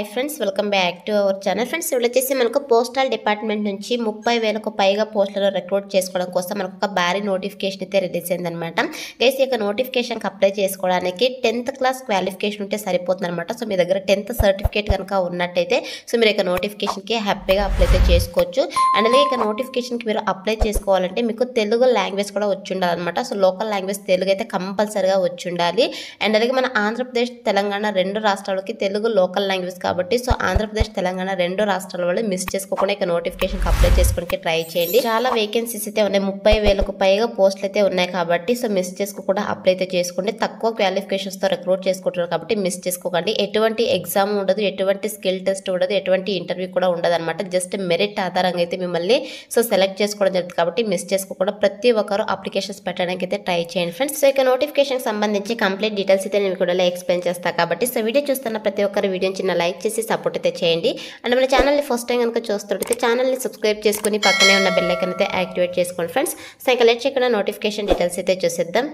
Hi friends welcome back to our channel friends ఇప్పుడు వచ్చేసి మనకు పోస్టల్ డిపార్ట్మెంట్ నుంచి ముప్పై వేలకు పైగా పోస్టులను రిక్రూట్ చేసుకోవడం కోసం మనకు ఒక భారీ నోటిఫికేషన్ అయితే రిలీజ్ అయిందనమాట గైస్ ఈ యొక్క నోటిఫికేషన్కి అప్లై చేసుకోవడానికి టెన్త్ క్లాస్ క్వాలిఫికేషన్ ఉంటే సరిపోతుందనమాట సో మీ దగ్గర టెన్త్ సర్టిఫికేట్ కనుక ఉన్నట్టయితే సో మీరు ఇక నోటిఫికేషన్కి హ్యాపీగా అప్లై అయితే చేసుకోవచ్చు. అండ్ అలాగే ఇక నోటిఫికేషన్కి మీరు అప్లై చేసుకోవాలంటే మీకు తెలుగు లాంగ్వేజ్ కూడా వచ్చి ఉండాలన్నమాట. సో లోకల్ లాంగ్వేజ్ తెలుగు అయితే కంపల్సరిగా వచ్చి ఉండాలి. అండ్ అలాగే మన ఆంధ్రప్రదేశ్ తెలంగాణ రెండు రాష్ట్రాలకి తెలుగు లోకల్ లాంగ్వేజ్ కాబట్టి సో ఆంధ్రప్రదేశ్ తెలంగాణ రెండు రాష్ట్రాల వాళ్ళు మిస్ చేసుకోకుండా ఇక నోటిఫికేషన్ అప్లై చేసుకోవడానికి ట్రై చేయండి. చాలా వేకెన్సీస్ అయితే ఉన్నాయి. ముప్పై వేలకు పైగా పోస్టులు అయితే ఉన్నాయి కాబట్టి సో మిస్ చేసుకోకుండా అప్లై అయితే చేసుకోండి. తక్కువ క్వాలిఫికేషన్స్తో రిక్రూట్ చేసుకుంటున్నారు కాబట్టి మిస్ చేసుకోకండి. ఎటువంటి ఎగ్జామ్ ఉండదు ఎటువంటి స్కిల్ టెస్ట్ ఉండదు ఎటువంటి ఇంటర్వ్యూ కూడా ఉండదు అనమాట జస్ట్ మెరిట్ ఆధారంగా అయితే మిమ్మల్ని సో సెలెక్ట్ చేసుకోవడం జరుగుతుంది కాబట్టి మిస్ చేసుకోకుండా ప్రతి ఒక్కరు అప్లికేషన్స్ పెట్టడానికి అయితే ట్రై చేయండి ఫ్రెండ్స్ సో ఇక నోటిఫికేషన్ సంబంధించి కంప్లీట్ డీటెయిల్స్ అయితే నేను కూడా ఎక్స్ప్లెయిన్ చేస్తాను కాబట్టి సో వీడియో చూస్తున్న ప్రతి ఒక్కరు వీడియో చిన్న లైక్ చేసి సపోర్ట్ అయితే చేయండి. అండ్ మన ఛానల్ని ఫస్ట్ టైం కనుక చూస్తుంటే ఛానల్ని సబ్స్క్రైబ్ చేసుకుని పక్కనే ఉన్న బెల్లైకన్ అయితే యాక్టివేట్ చేసుకోండి ఫ్రెండ్స్ సో ఇక లెట్ చేయకుండా నోటిఫికేషన్ డీటెయిల్స్ అయితే చూసేద్దాం.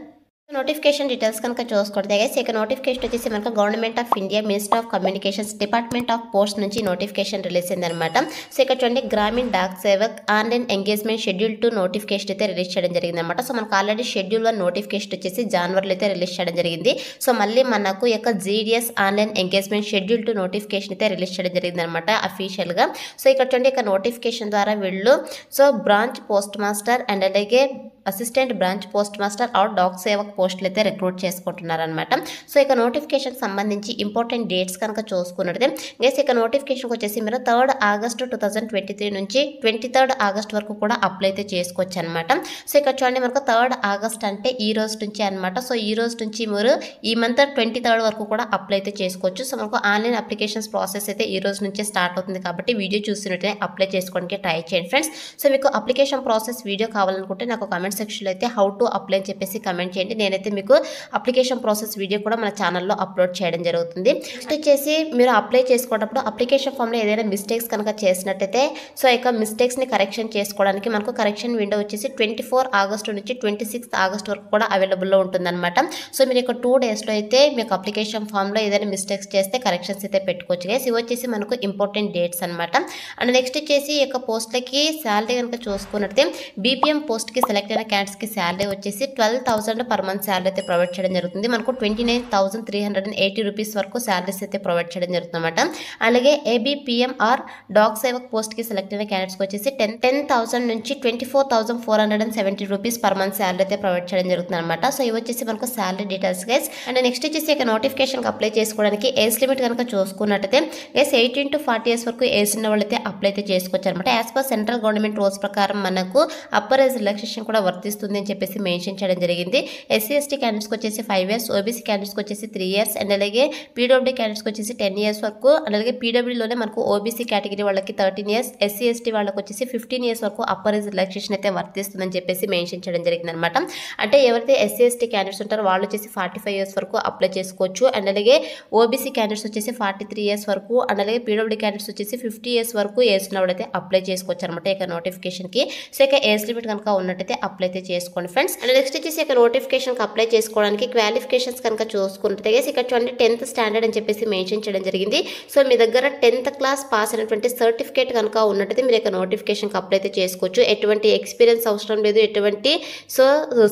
నోటిఫికేషన్ డీటెయిల్స్ కనుక చూసుకుంటే గైస్ ఇక నోటిఫికేషన్ వచ్చేసి మనకు government of India minister of communications department of post నుంచి నోటిఫికేషన్ రిలీజ్ అయిందనమాట సో ఇక్కడ చూడండి Gramin Dak Sevak online engagement schedule two notification అయితే రిలీజ్ చేయడం జరిగింది అనమాట సో మనకు ఆల్రెడీ షెడ్యూల్ వన్ నోటిఫికేషన్ వచ్చేసి జనవరిలో అయితే రిలీజ్ చేయడం జరిగింది. సో మళ్ళీ మనకు ఈ యొక్క GDS online engagement schedule two notification అయితే రిలీజ్ చేయడం జరిగింది అనమాట అఫీషియల్గా. సో ఇక్కడ చూడండి ఇక నోటిఫికేషన్ ద్వారా వీళ్ళు so branch post master and అలాగే assistant branch post master or Dak Sevak పోస్టులు అయితే రిక్రూట్ చేసుకుంటున్నారనమాట సో ఇక నోటిఫికేషన్ సంబంధించి ఇంపార్టెంట్ డేట్స్ కనుక చూసుకున్నట్టే గేస్ ఇక నోటిఫికేషన్కి వచ్చేసి మీరు third August two thousand twenty three నుంచి ట్వంటీ థర్డ్ ఆగస్ట్ వరకు కూడా అప్లై అయితే చేసుకోవచ్చు అనమాట సో ఇక్కడ చూడండి మనకు థర్డ్ ఆగస్ట్ అంటే ఈ రోజు నుంచి అనమాట సో ఈ రోజు నుంచి మీరు ఈ మంత్ ట్వంటీ థర్డ్ వరకు కూడా అప్లై అయితే చేసుకోవచ్చు. సో మనకు ఆన్లైన్ అప్లికేషన్స్ ప్రాసెస్ అయితే ఈ రోజు నుంచే స్టార్ట్ అవుతుంది కాబట్టి వీడియో చూసినట్టే అప్లై చేసుకోవడానికి ట్రై చేయండి ఫ్రెండ్స్ సో మీకు అప్లికేషన్ ప్రాసెస్ వీడియో కావాలనుకుంటే నాకు కామెంట్స్ కమెంట్ సెక్షన్లో అయితే హౌ టు అప్లై అని చెప్పేసి కమెంట్ చేయండి. నేనైతే మీకు అప్లికేషన్ ప్రాసెస్ వీడియో కూడా మన ఛానల్లో అప్లోడ్ చేయడం జరుగుతుంది. నెక్స్ట్ వచ్చేసి మీరు అప్లై చేసుకున్నప్పుడు అప్లికేషన్ ఫామ్లో ఏదైనా మిస్టేక్స్ కనుక చేసినట్టయితే సో ఇక మిస్టేక్స్ని కరెక్షన్ చేసుకోవడానికి మనకు కరెక్షన్ విండో వచ్చేసి ట్వంటీ ఫోర్ ఆగస్టు నుంచి ట్వంటీ సిక్స్త్ ఆగస్ట్ వరకు కూడా అవైలబుల్లో ఉంటుందన్నమాట. సో మీరు ఇక టూ డేస్లో అయితే మీకు అప్లికేషన్ ఫామ్లో ఏదైనా మిస్టేక్స్ చేస్తే కరెక్షన్స్ అయితే పెట్టుకోవచ్చు గైస్ ఇవి వచ్చేసి మనకు ఇంపార్టెంట్ డేట్స్ అనమాట అండ్ నెక్స్ట్ వచ్చేసి ఈ యొక్క పోస్ట్లకి శాలరీ కనుక చూసుకున్నట్టే బీపీఎం పోస్ట్కి సెలెక్ట్ అయిన క్యాట్స్కి శాలరీ వచ్చేసి twelve thousand per month salary అయితే ప్రొవైడ్ చేయడం జరుగుతుంది. మనకు twenty nine thousand three hundred and eighty rupees వరకు శాలరీస్ అయితే ప్రొవైడ్ చేయడం జరుగుతుంది అనమాట అలాగే ఏబిపిఎం ఆర్ డాగ్ సేవక్ పోస్ట్కి సెలెక్ట్ అయిన క్యాండిడేట్స్కి వచ్చేసి టెన్ టెన్ థౌసండ్ నుంచి twenty four thousand four hundred and seventy rupees per month salary అయితే ప్రొవైడ్ చేయడం జరుగుతుంది అనమాట సో ఇవి వచ్చేసి మనకు salary details guys. And next వచ్చేసి ఇక నోటిఫికేషన్కి అప్లై చేసుకోవడానికి ఏజ్ లిమిట్ కనుక చూసుకున్నట్టయితే guys eighteen to forty years వరకు ఏజ్ ఉన్న వాళ్ళైతే అప్లై అయితే చేసుకోవచ్చు అనమాట as per central government rules ప్రకారం మనకు అప్పర్ ఏజ్ రిలాక్సేషన్ కూడా వర్తిస్తుంది అని చెప్పేసి మెన్షన్ చేయడం జరిగింది. ఎస్సీ ఎస్టీ క్యాండిడేట్స్కి వచ్చేసి ఫైవ్ ఇయర్స్ ఓబీసీ క్యాండిడేట్స్కి వచ్చేసి త్రీ ఇయర్స్ అండ్ అలాగే పీడబ్ల్యూడీ క్యాండిడేట్స్కి వచ్చేసి టెన్ ఇయర్స్ వరకు అండ్ అలాగే పీడబ్ల్యూలోనే మనకు ఓబీసీ కేటగిరీ వాళ్ళకి థర్టీన్ ఇయర్స్ ఎస్సీ ఎస్టీ వాళ్ళకి వచ్చేసి ఫిఫ్టీన్ ఇయర్స్ వరకు అప్పర్ ఏజ్ రిలాక్సేషన్ అయితే వర్తిస్తుందని చెప్పేసి మెన్షన్ చేయడం జరిగింది అనమాట అంటే ఎవరైతే ఎస్సీ ఎస్టీ క్యాండిడేట్స్ ఉంటారో వాళ్ళు వచ్చేసి ఫార్టీ ఫైవ్ ఇయర్స్ వరకు అప్లై చేసుకోవచ్చు అండ్ అలాగే ఓబీసీ క్యాండిడేట్స్ వచ్చేసి ఫార్టీ త్రీ ఇయర్స్ వరకు అండ్ అలాగే పీడబ్ల్యూడీ క్యాండిడేట్స్ వచ్చేసి ఫిఫ్టీ ఇయర్స్ వరకు ఏజ్ ఉన్న వాళ్ళైతే అప్లై చేసుకోవచ్చు అనమాట ఇక నోటిఫికేషన్కి సో ఇక ఏజ్ లిమిట్ కనుక ఉన్నట్టయితే అప్లై అయితే చేసుకోండి ఫ్రెండ్స్. అండ్ నెక్స్ట్ వచ్చేసి ఇక్కడ నోటిఫికేషన్కి అప్లై చేసుకోవడానికి క్వాలిఫికేషన్స్ కనుక చూసుకుంటే ఇక్కడ చూడండి టెన్త్ స్టాండర్డ్ అని చెప్పేసి మెన్షన్ చేయడం జరిగింది. సో మీ దగ్గర టెన్త్ క్లాస్ పాస్ అయినటువంటి సర్టిఫికేట్ కనుక ఉన్నట్టయితే మీరు ఇక్కడ నోటిఫికేషన్కి అప్లై అయితే చేసుకోవచ్చు. ఎటువంటి ఎక్స్పీరియన్స్ అవసరం లేదు ఎటువంటి సో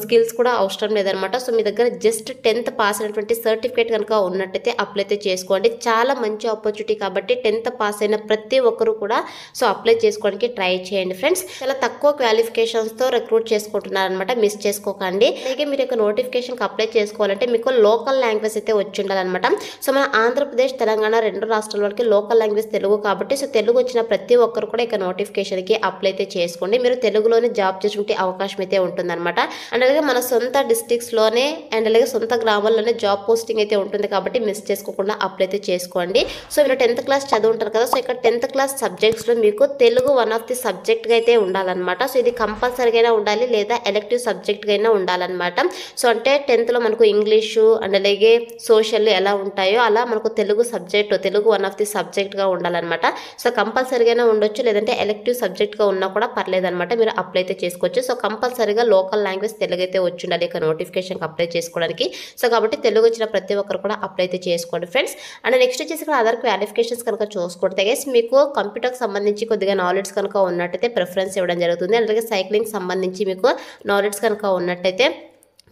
స్కిల్స్ కూడా అవసరం లేదనమాట సో మీ దగ్గర జస్ట్ టెన్త్ పాస్ అయినటువంటి సర్టిఫికేట్ కనుక ఉన్నట్టయితే అప్లై అయితే చేసుకోండి. చాలా మంచి ఆపర్చునిటీ కాబట్టి టెన్త్ పాస్ అయిన ప్రతి ఒక్కరు కూడా సో అప్లై చేసుకోవడానికి ట్రై చేయండి ఫ్రెండ్స్. చాలా తక్కువ క్వాలిఫికేషన్స్తో రిక్రూట్ చేసుకుంటున్నారనమాట మిస్ చేసుకోకండి. అలాగే మీరు యొక్క నోటిఫికేషన్కి అప్లై చేసుకోవాలంటే మీకు లోకల్ లాంగ్వేజ్ అయితే వచ్చి ఉండాలన్నమాట. సో మన ఆంధ్రప్రదేశ్ తెలంగాణ రెండు రాష్ట్రాల వరకు లోకల్ లాంగ్వేజ్ తెలుగు కాబట్టి సో తెలుగు వచ్చిన ప్రతి ఒక్కరు కూడా ఇక నోటిఫికేషన్కి అప్లై అయితే చేసుకోండి. మీరు తెలుగులోనే జాబ్ చేసుకుంటే అవకాశం అయితే ఉంటుందన్నమాట. అండ్ అలాగే మన సొంత డిస్టిక్స్లోనే అండ్ అలాగే సొంత గ్రామాల్లోనే జాబ్ పోస్టింగ్ అయితే ఉంటుంది కాబట్టి మిస్ చేసుకోకుండా అప్లై అయితే చేసుకోండి. సో మీరు టెన్త్ క్లాస్ చదువుంటారు కదా సో ఇక్కడ టెన్త్ క్లాస్ సబ్జెక్ట్స్లో మీకు తెలుగు వన్ ఆఫ్ ది సబ్జెక్ట్గా అయితే ఉండాలన్నమాట. సో ఇది కంపల్సరీగా ఉండాలి లేదా ఎలెక్టివ్ సబ్జెక్ట్గా అయినా ఉండాలన్నమాట. సో అంటే టెన్త్లో మనకు ఇంగ్లీషు అండ్ అలాగే సోషల్ ఎలా ఉంటాయో అలా మనకు Telugu subject Telugu one of the సబ్జెక్ట్గా ఉండాలన్నమాట. సో కంపల్సరీగానే ఉండొచ్చు లేదంటే ఎలెక్టివ్ సబ్జెక్ట్గా ఉన్నా కూడా పర్లేదన్నమాట. మీరు అప్లై అయితే చేసుకోవచ్చు. సో కంపల్సరీగా లోకల్ లాంగ్వేజ్ తెలుగు అయితే వచ్చి ఉండాలి ఇక నోటిఫికేషన్కి అప్లై చేసుకోవడానికి. సో కాబట్టి తెలుగు వచ్చిన ప్రతి ఒక్కరు కూడా అప్లై అయితే చేసుకోండి ఫ్రెండ్స్ అండ్ నెక్స్ట్ వచ్చేసి ఇక్కడ అదర్ క్వాలిఫికేషన్స్ కనుక చూసుకుంటే గైస్ మీకు కంప్యూటర్కి సంబంధించి కొద్దిగా నాలెడ్జ్ కనుక ఉన్నట్టయితే ప్రిఫరెన్స్ ఇవ్వడం జరుగుతుంది. అలాగే సైక్లింగ్ సంబంధించి మీకు నాలెడ్జ్ కనుక ఉన్నట్టయితే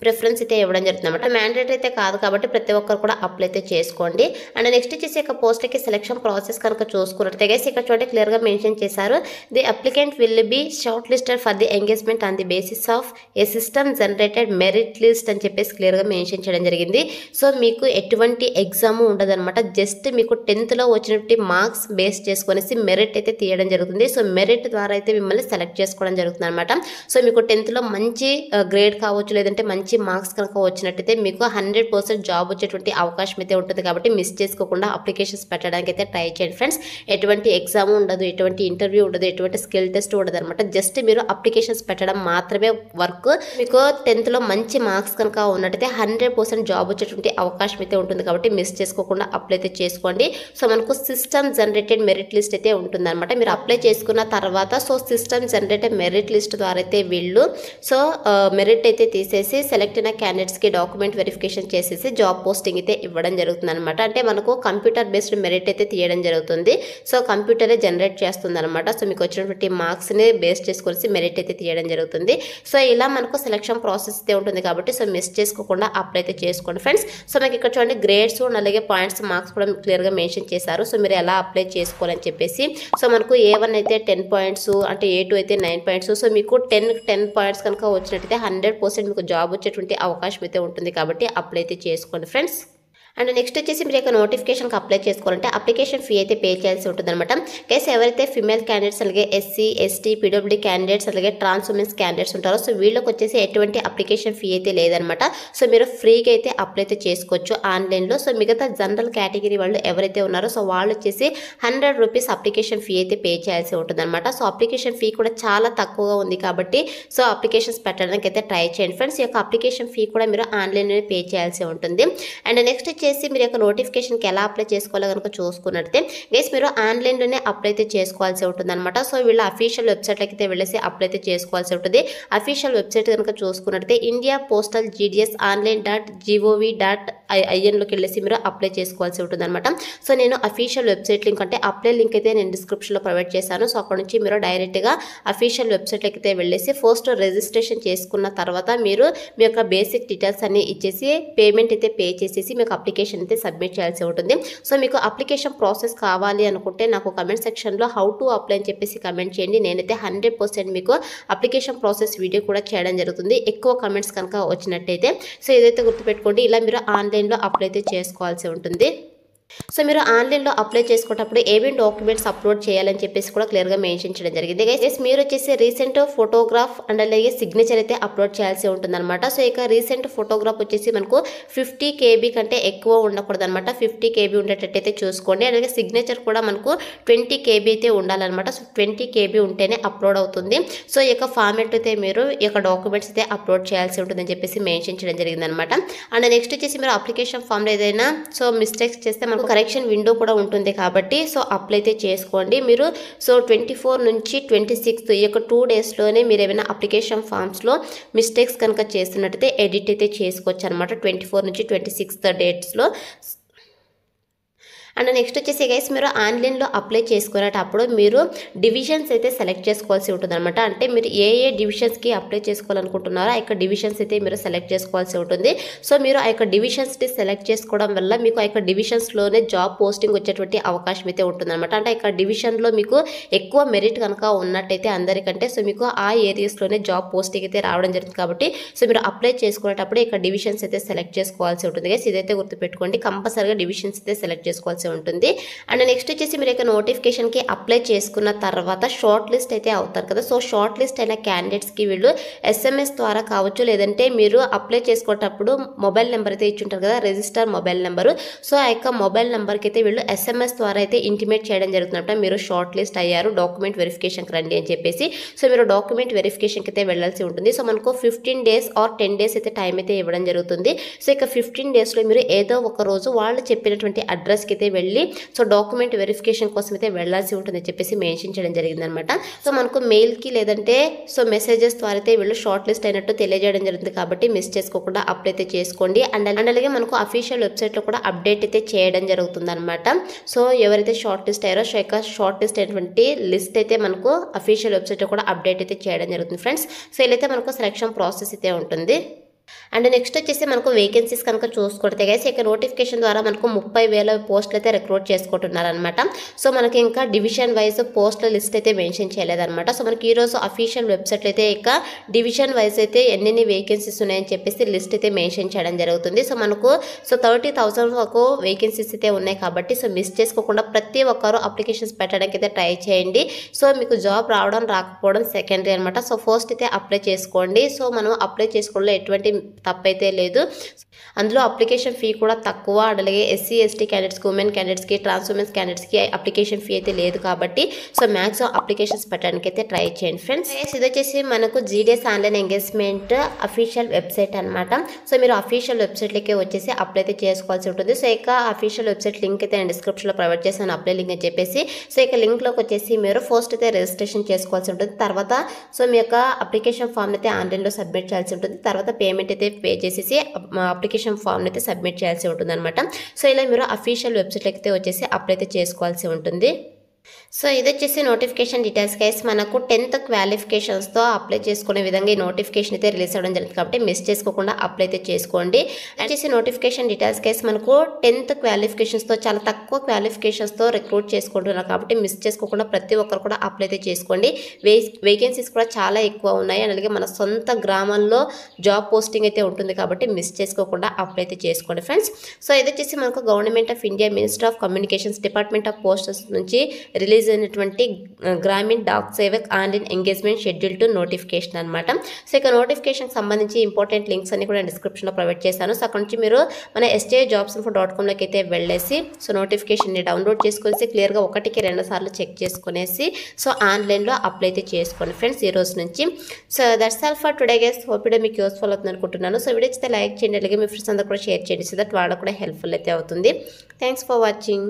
ప్రిఫరెన్స్ అయితే ఇవ్వడం జరుగుతుంది అనమాట మ్యాండేటరీ అయితే కాదు కాబట్టి ప్రతి ఒక్కరు కూడా అప్లై అయితే చేసుకోండి. అండ్ నెక్స్ట్ వచ్చేసి ఇక పోస్ట్కి సెలక్షన్ ప్రాసెస్ కనుక చూసుకున్నట్టు గైస్ ఇక్కడ చూడండి క్లియర్గా మెన్షన్ చేశారు. The applicant will be short listed for the engagement on the basis of a system generated merit list అని చెప్పేసి క్లియర్గా మెన్షన్ చేయడం జరిగింది. సో మీకు ఎటువంటి ఎగ్జామ్ ఉండదన్నమాట జస్ట్ మీకు టెన్త్లో వచ్చినటువంటి మార్క్స్ బేస్ చేసుకొనేసి మెరిట్ అయితే తీయడం జరుగుతుంది. సో మెరిట్ ద్వారా అయితే మిమ్మల్ని సెలెక్ట్ చేసుకోవడం జరుగుతుంది అనమాట సో మీకు టెన్త్లో మంచి uh, గ్రేడ్ కావచ్చు లేదంటే మంచి మంచి మార్క్స్ కనుక వచ్చినట్టయితే మీకు హండ్రెడ్ పర్సెంట్ జాబ్ వచ్చేటువంటి అవకాశం అయితే ఉంటుంది కాబట్టి మిస్ చేసుకోకుండా అప్లికేషన్స్ పెట్టడానికి అయితే ట్రై చేయండి ఫ్రెండ్స్. ఎటువంటి ఎగ్జామ్ ఉండదు ఎటువంటి ఇంటర్వ్యూ ఉండదు ఎటువంటి స్కిల్ టెస్ట్ ఉండదు అనమాట జస్ట్ మీరు అప్లికేషన్స్ పెట్టడం మాత్రమే వర్క్. మీకు టెన్త్లో మంచి మార్క్స్ కనుక ఉన్నట్టయితే హండ్రెడ్ పర్సెంట్ జాబ్ వచ్చేటువంటి అవకాశం అయితే ఉంటుంది కాబట్టి మిస్ చేసుకోకుండా అప్లై అయితే చేసుకోండి. సో మనకు సిస్టమ్ జనరేటెడ్ మెరిట్ లిస్ట్ అయితే ఉంటుంది అనమాట మీరు అప్లై చేసుకున్న తర్వాత so system generated merit list ద్వారా అయితే వీళ్ళు. సో మెరిట్ అయితే తీసేసి సెలెక్ట్ అయిన క్యాండిడేట్స్కి డాక్యుమెంట్ వెరిఫికేషన్ చేసేసి జాబ్ పోస్టింగ్ అయితే ఇవ్వడం జరుగుతుంది అనమాట అంటే మనకు కంప్యూటర్ బేస్డ్ మెరిట్ అయితే తీయడం జరుగుతుంది. సో కంప్యూటరే జనరేట్ చేస్తుంది అనమాట సో మీకు వచ్చినటువంటి మార్క్స్ని బేస్ చేసుకొని మెరిట్ అయితే తీయడం జరుగుతుంది. సో ఇలా మనకు సెలక్షన్ ప్రాసెస్ అయితే ఉంటుంది కాబట్టి సో మిస్ చేసుకోకుండా అప్లై అయితే చేసుకోండి ఫ్రెండ్స్ సో మనకి ఇక్కడ చూడండి గ్రేడ్స్ అలాగే పాయింట్స్ మార్క్స్ కూడా క్లియర్గా మెన్షన్ చేశారు. సో మీరు ఎలా అప్లై చేసుకోవాలని చెప్పేసి సో మనకు ఏ వన్ అయితే టెన్ పాయింట్స్ అంటే ఏ టూ అయితే నైన్ పాయింట్స్ సో మీకు టెన్ టెన్ పాయింట్స్ కనుక వచ్చినట్టయితే హండ్రెడ్ పర్సెంట్ మీకు జాబ్ వచ్చేటువంటి అవకాశం అయితే ఉంటుంది కాబట్టి అప్లై అయితే చేసుకోండి. ఫ్రెండ్స్ అండ్ నెక్స్ట్ వచ్చేసి మీరు యొక్క నోటిఫికేషన్కి అప్లై చేసుకోవాలంటే అప్లికేషన్ ఫీ అయితే పే చేయాల్సి ఉంటుంది అనమాట కేసు ఎవరైతే ఫిమేల్ క్యాండిడేట్స్ అలాగే ఎస్సీ ఎస్టీ పీడబ్ల్యూడీ క్యాండిడేట్స్ అలాగే ట్రాన్స్ ఉమెన్స్ క్యాండిడేట్స్ ఉంటారో సో వీళ్ళకి వచ్చేసి ఎటువంటి అప్లికేషన్ ఫీ అయితే లేదనమాట సో మీరు ఫ్రీగా అయితే అప్లై అయితే చేసుకోవచ్చు ఆన్లైన్లో. సో మిగతా జనరల్ కేటగిరీ వాళ్ళు ఎవరైతే ఉన్నారో సో వాళ్ళు వచ్చేసి హండ్రెడ్ రూపీస్ అప్లికేషన్ ఫీ అయితే పే చేయాల్సి ఉంటుంది అనమాట సో అప్లికేషన్ ఫీ కూడా చాలా తక్కువగా ఉంది కాబట్టి సో అప్లికేషన్స్ పెట్టడానికి అయితే ట్రై చేయండి. ఫ్రెండ్స్ ఈ యొక్క అప్లికేషన్ ఫీ కూడా మీరు ఆన్లైన్లోనే పే చేయాల్సి ఉంటుంది. అండ్ నెక్స్ట్ చేసి మీరు యొక్క నోటిఫికేషన్కి ఎలా అప్లై చేసుకోవాలో కనుక చూసుకున్నట్టే గైస్ మీరు ఆన్లైన్లోనే అప్లై అయితే చేసుకోవాల్సి ఉంటుంది అనమాట సో వీళ్ళ అఫీషియల్ వెబ్సైట్లకి అయితే వెళ్ళేసి అప్లై అయితే చేసుకోవాల్సి ఉంటుంది. అఫీషియల్ వెబ్సైట్ కనుక చూసుకున్నట్టే India postal GDS online dot G O V dot ఐఎన్లోకి వెళ్ళేసి మీరు అప్లై చేసుకోవాల్సి ఉంటుంది అనమాట సో నేను అఫీషియల్ వెబ్సైట్ లింక్ అంటే అప్లై లింక్ అయితే నేను డిస్క్రిప్షన్లో ప్రొవైడ్ చేశాను. సో అక్కడ నుంచి మీరు డైరెక్ట్గా అఫీషియల్ వెబ్సైట్లోకి అయితే వెళ్ళేసి ఫస్ట్ రిజిస్ట్రేషన్ చేసుకున్న తర్వాత మీరు మీ యొక్క బేసిక్ డీటెయిల్స్ అన్ని ఇచ్చేసి పేమెంట్ అయితే పే చేసేసి మీకు అప్లికేషన్ అప్లికేషన్ అయితే సబ్మిట్ చేయాల్సి ఉంటుంది. సో మీకు అప్లికేషన్ ప్రాసెస్ కావాలి అనుకుంటే నాకు కమెంట్ సెక్షన్లో హౌ టు అప్లై అని చెప్పేసి కమెంట్ చేయండి. నేనైతే హండ్రెడ్ పర్సెంట్ మీకు అప్లికేషన్ ప్రాసెస్ వీడియో కూడా చేయడం జరుగుతుంది. ఎక్కువ కమెంట్స్ కనుక వచ్చినట్టయితే. సో ఏదైతే గుర్తుపెట్టుకోండి ఇలా మీరు ఆన్లైన్లో అప్లై అయితే చేసుకోవాల్సి ఉంటుంది. సో మీరు ఆన్లైన్లో అప్లై చేసుకున్నప్పుడు ఏమేమి డాక్యుమెంట్స్ అప్లోడ్ చేయాలని చెప్పేసి కూడా క్లియర్గా మెన్షన్ చేయడం జరిగింది. గైస్ మీరు వచ్చేసి రీసెంట్ ఫోటోగ్రాఫ్ అండ్ అలాగే సిగ్నేచర్ అయితే అప్లోడ్ చేయాల్సి ఉంటుందన్నమాట. సో ఇక రీసెంట్ ఫోటోగ్రాఫ్ వచ్చేసి మనకు ఫిఫ్టీ కేబీ కంటే ఎక్కువ ఉండకూడదు అనమాట ఫిఫ్టీ కేబీ ఉండేటట్టయితే చూసుకోండి. అలాగే సిగ్నేచర్ కూడా మనకు ట్వంటీ కేబీ అయితే ఉండాలన్నమాట. సో ట్వంటీ కేబీ ఉంటేనే అప్లోడ్ అవుతుంది. సో ఈ యొక్క ఫార్మెట్ అయితే మీరు ఈ యొక్క డాక్యుమెంట్స్ అయితే అప్లోడ్ చేయాల్సి ఉంటుందని చెప్పేసి మెన్షన్ చేయడం జరిగింది అనమాట అండ్ నెక్స్ట్ వచ్చేసి మీరు అప్లికేషన్ ఫామ్లో ఏదైనా సో మిస్టేక్స్ చేస్తే మనకు కరెక్షన్ విండో కూడా ఉంటుంది కాబట్టి సో అప్లై అయితే చేసుకోండి. మీరు సో ట్వంటీ ఫోర్ నుంచి ట్వంటీ సిక్స్త్ ఈ యొక్క టూ డేస్లోనే మీరు ఏమైనా అప్లికేషన్ ఫామ్స్లో మిస్టేక్స్ కనుక చేస్తున్నట్టయితే ఎడిట్ అయితే చేసుకోవచ్చు అనమాట ట్వంటీ ఫోర్ నుంచి ట్వంటీ సిక్స్త్ డేట్స్లో అండ్ నెక్స్ట్ వచ్చేసి గైస్ మీరు ఆన్లైన్లో అప్లై చేసుకునేటప్పుడు మీరు డివిజన్స్ అయితే సెలెక్ట్ చేసుకోవాల్సి ఉంటుంది అనమాట అంటే మీరు ఏ ఏ డివిజన్స్కి అప్లై చేసుకోవాలనుకుంటున్నారో ఆ యొక్క డివిజన్స్ అయితే మీరు సెలెక్ట్ చేసుకోవాల్సి ఉంటుంది. సో మీరు ఆ యొక్క డివిజన్స్ని సెలెక్ట్ చేసుకోవడం వల్ల మీకు ఆ యొక్క డివిజన్స్లోనే జాబ్ పోస్టింగ్ వచ్చేటువంటి అవకాశం అయితే ఉంటుందన్నమాట. అంటే ఆ యొక్క డివిజన్లో మీకు ఎక్కువ మెరిట్ కనుక ఉన్నట్టయితే అందరికంటే సో మీకు ఆ ఏరియాస్లోనే జాబ్ పోస్టింగ్ అయితే రావడం జరుగుతుంది కాబట్టి సో మీరు అప్లై చేసుకునేటప్పుడు ఇక్కడ డివిజన్స్ అయితే సెలెక్ట్ చేసుకోవాల్సి ఉంటుంది. గైస్ ఇదైతే గుర్తుపెట్టుకోండి. కంపల్సరీగా డివిజన్స్ అయితే సెలెక్ట్ చేసుకోవాల్సి చేసుకోవాల్సి ఉంటుంది. అండ్ నెక్స్ట్ వచ్చేసి మీరు ఇక నోటిఫికేషన్కి అప్లై చేసుకున్న తర్వాత షార్ట్ లిస్ట్ అయితే అవుతారు కదా. సో షార్ట్ లిస్ట్ అయిన క్యాండిడేట్స్కి వీళ్ళు ఎస్ఎంఎస్ ద్వారా కావచ్చు లేదంటే మీరు అప్లై చేసుకునేటప్పుడు మొబైల్ నెంబర్ అయితే ఇచ్చుంటారు కదా రిజిస్టర్ మొబైల్ నెంబరు సో ఆ యొక్క మొబైల్ నెంబర్కి అయితే వీళ్ళు ఎస్ఎంఎస్ ద్వారా అయితే ఇంటిమేట్ చేయడం జరుగుతున్నట్టు మీరు షార్ట్ లిస్ట్ అయ్యారు డాక్యుమెంట్ వెరిఫికేషన్కి రండి అని చెప్పేసి. సో మీరు డాక్యుమెంట్ వెరిఫికేషన్కి అయితే వెళ్ళాల్సి ఉంటుంది. సో మనకు fifteen days or ten days అయితే టైం అయితే ఇవ్వడం జరుగుతుంది. సో ఇక ఫిఫ్టీన్ డేస్లో మీరు ఏదో ఒక రోజు వాళ్ళు చెప్పినటువంటి అడ్రస్కి అయితే వెళ్ళి సో డాక్యుమెంట్ వెరిఫికేషన్ కోసం అయితే వెళ్ళాల్సి ఉంటుందని చెప్పేసి మెన్షన్ చేయడం జరిగిందనమాట. సో మనకు మెయిల్కి లేదంటే సో మెసేజెస్ ద్వారా అయితే వీళ్ళు షార్ట్ లిస్ట్ అయినట్టు తెలియజేయడం జరుగుతుంది కాబట్టి మిస్ చేసుకోకుండా అప్లై అయితే చేసుకోండి. అండ్ అండ్ అలాగే మనకు అఫీషియల్ వెబ్సైట్లో కూడా అప్డేట్ అయితే చేయడం జరుగుతుంది అనమాట సో ఎవరైతే షార్ట్ లిస్ట్ అయ్యారో సో ఇక షార్ట్ లిస్ట్ అయినటువంటి లిస్ట్ అయితే మనకు అఫీషియల్ వెబ్సైట్లో కూడా అప్డేట్ అయితే చేయడం జరుగుతుంది ఫ్రెండ్స్. సో ఇలా అయితే మనకు సెలక్షన్ ప్రాసెస్ అయితే ఉంటుంది. అండ్ నెక్స్ట్ వచ్చేసి మనకు వేకెన్సీస్ కనుక చూసుకుంటే గైస్ ఇక నోటిఫికేషన్ ద్వారా మనకు ముప్పై వేల పోస్టులు అయితే రిక్రూట్ చేసుకుంటున్నారనమాట సో మనకి ఇంకా డివిజన్ వైజ్ పోస్టుల లిస్ట్ అయితే మెన్షన్ చేయలేదన్నమాట. సో మనకి ఈరోజు అఫీషియల్ వెబ్సైట్ అయితే ఇక డివిజన్ వైజ్ అయితే ఎన్నెన్ని వేకెన్సీస్ ఉన్నాయని చెప్పేసి లిస్ట్ అయితే మెన్షన్ చేయడం జరుగుతుంది. సో మనకు సో థర్టీ థౌసండ్ వరకు వేకెన్సీస్ అయితే ఉన్నాయి కాబట్టి సో మిస్ చేసుకోకుండా ప్రతి ఒక్కరు అప్లికేషన్స్ పెట్టడానికి అయితే ట్రై చేయండి. సో మీకు జాబ్ రావడం రాకపోవడం సెకండరీ అనమాట సో ఫస్ట్ అయితే అప్లై చేసుకోండి. సో మనం అప్లై చేసుకోవడంలో ఎటువంటి తప్పైతే లేదు. అందులో అప్లికేషన్ ఫీ కూడా తక్కువ. అండ్ అలాగే ఎస్సీ ఎస్టీ క్యాండిడేట్స్కి ఉమెన్ క్యాండిడేట్స్కి ట్రాన్స్ ఉమెన్స్ క్యాండిడేట్స్కి అప్లికేషన్ ఫీ అయితే లేదు కాబట్టి సో మ్యాక్సిమం అప్లికేషన్స్ పెట్టడానికి అయితే ట్రై చేయండి ఫ్రెండ్స్ ఇది వచ్చేసి మనకు GDS online engagement official website అనమాట సో మీరు అఫీషియల్ వెబ్సైట్లకే వచ్చేసి అప్లై అయితే చేసుకోవాల్సి ఉంటుంది. సో ఇక అఫీషియల్ వెబ్సైట్ లింక్ అయితే నేను డిస్క్రిప్షన్లో ప్రొవైడ్ చేశాను అప్లై లింక్ అని చెప్పేసి. సో ఇక లింక్లోకి వచ్చేసి మీరు ఫస్ట్ అయితే రిజిస్ట్రేషన్ చేసుకోవాల్సి ఉంటుంది. తర్వాత సో మీ యొక్క అప్లికేషన్ ఫామ్ అయితే ఆన్లైన్లో సబ్మిట్ చేయాల్సి ఉంటుంది. తర్వాత పేమెంట్ అయితే పే చేసేసి అప్లికేషన్ ఫామ్ అయితే సబ్మిట్ చేయాల్సి ఉంటుంది అనమాట సో ఇలా మీరు అఫీషియల్ వెబ్సైట్కి అయితే వచ్చేసి అప్లై అయితే చేసుకోవాల్సి ఉంటుంది. సో ఇది వచ్చేసి నోటిఫికేషన్ డీటెయిల్స్ కేస్ మనకు టెన్త్ క్వాలిఫికేషన్స్తో అప్లై చేసుకునే విధంగా ఈ నోటిఫికేషన్ అయితే రిలీజ్ అవ్వడం జరుగుతుంది కాబట్టి మిస్ చేసుకోకుండా అప్లై అయితే చేసుకోండి. అండ్ వచ్చేసి నోటిఫికేషన్ డీటెయిల్స్ కేస్ మనకు టెన్త్ క్వాలిఫికేషన్స్తో చాలా తక్కువ క్వాలిఫికేషన్స్తో రిక్రూట్ చేసుకుంటున్నారు కాబట్టి మిస్ చేసుకోకుండా ప్రతి ఒక్కరు కూడా అప్లై అయితే చేసుకోండి. వే వేకెన్సీస్ కూడా చాలా ఎక్కువ ఉన్నాయి. అండ్ అలాగే మన సొంత గ్రామంలో జాబ్ పోస్టింగ్ అయితే ఉంటుంది కాబట్టి మిస్ చేసుకోకుండా అప్లై అయితే చేసుకోండి ఫ్రెండ్స్ సో ఇది వచ్చేసి మనకు government of India minister of communications department of posters నుంచి రిలీజ్ అయినటువంటి Gramin Dak Sevak online engagement schedule to notification అనమాట సో ఇక నోటిఫికేషన్కి సంబంధించి ఇంపార్టెంట్ లింక్స్ అన్ని కూడా డిస్క్రిప్షన్లో ప్రొవైడ్ చేశాను. సో అక్కడ నుంచి మీరు మన ఎస్టీఐ జాబ్స్ ఇన్ఫో డాట్ కామ్లోకి అయితే వెళ్ళేసి సో నోటిఫికేషన్ని డౌన్లోడ్ చేసుకునేసి క్లియర్గా ఒకటికి రెండు సార్లు చెక్ చేసుకునేసి సో ఆన్లైన్లో అప్లై అయితే చేసుకోండి ఫ్రెండ్స్ ఈ రోజు నుంచి. So that's all for today guys hope video మీకు యూస్ఫుల్ అవుతుంది అనుకుంటున్నాను. సో వీడియో అయితే లైక్ చేయండి అలాగే మీ ఫ్రెండ్స్ అందరూ కూడా షేర్ చేయండి. సో దట్ వాళ్ళకు కూడా హెల్ప్ఫుల్ అయితే అవుతుంది. Thanks for watching